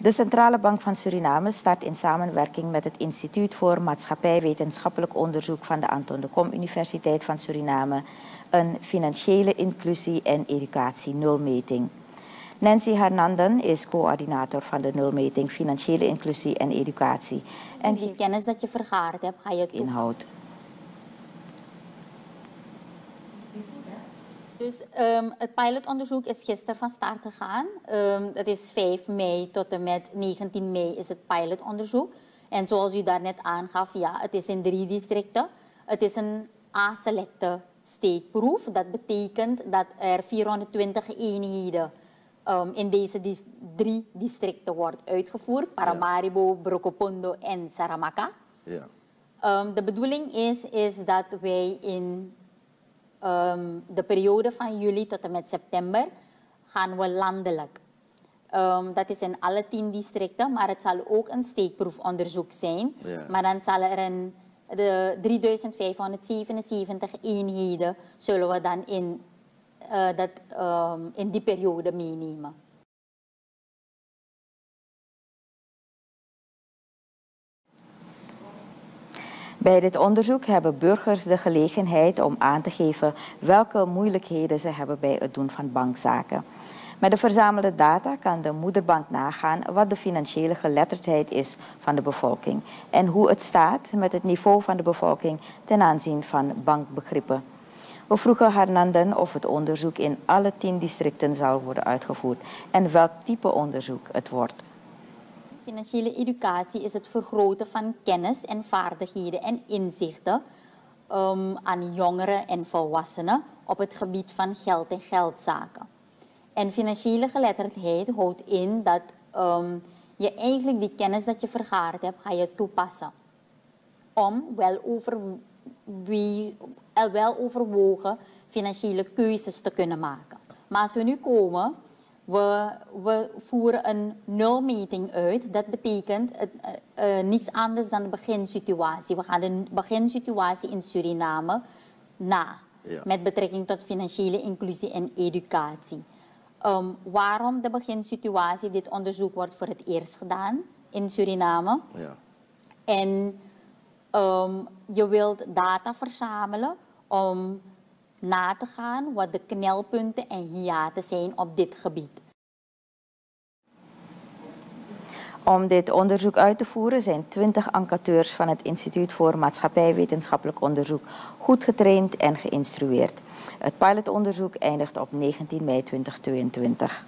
De Centrale Bank van Suriname start in samenwerking met het Instituut voor Maatschappijwetenschappelijk Onderzoek van de Anton de Kom Universiteit van Suriname een financiële inclusie en educatie nulmeting. Nancy Hernanden is coördinator van de nulmeting Financiële Inclusie en Educatie. En die kennis dat je vergaard hebt, ga je inhoud. Dus um, het pilotonderzoek is gisteren van start gegaan. Um, het is 5 mei tot en met 19 mei is het pilotonderzoek. En zoals u daarnet aangaf, ja, het is in drie districten. Het is een A-selecte steekproef. Dat betekent dat er 420 eenheden um, in deze dis drie districten wordt uitgevoerd. Paramaribo. Brokopondo en Saramaka. Ja. Um, de bedoeling is, is dat wij in um, de periode van juli tot en met september gaan we landelijk. Um, dat is in alle tien districten, maar het zal ook een steekproefonderzoek zijn. Ja. Maar dan zal er een, de 3577 eenheden zullen we dan in, uh, dat, um, in die periode meenemen. Bij dit onderzoek hebben burgers de gelegenheid om aan te geven welke moeilijkheden ze hebben bij het doen van bankzaken. Met de verzamelde data kan de moederbank nagaan wat de financiële geletterdheid is van de bevolking en hoe het staat met het niveau van de bevolking ten aanzien van bankbegrippen. We vroegen Hernanden of het onderzoek in alle tien districten zal worden uitgevoerd en welk type onderzoek het wordt. Financiële educatie is het vergroten van kennis en vaardigheden en inzichten um, aan jongeren en volwassenen op het gebied van geld en geldzaken. En financiële geletterdheid houdt in dat um, je eigenlijk die kennis dat je vergaard hebt, ga je toepassen. Om wel, over, wie, wel overwogen financiële keuzes te kunnen maken. Maar als we nu komen we, we voeren een nulmeting uit. Dat betekent uh, uh, niets anders dan de beginsituatie. We gaan de beginsituatie in Suriname na. Ja. Met betrekking tot financiële inclusie en educatie. Um, waarom de beginsituatie? Dit onderzoek wordt voor het eerst gedaan in Suriname. Ja. En um, je wilt data verzamelen om na te gaan wat de knelpunten en hiaten zijn op dit gebied. Om dit onderzoek uit te voeren zijn 20 enquêteurs van het Instituut voor Maatschappijwetenschappelijk Onderzoek goed getraind en geïnstrueerd. Het pilotonderzoek eindigt op 19 mei 2022.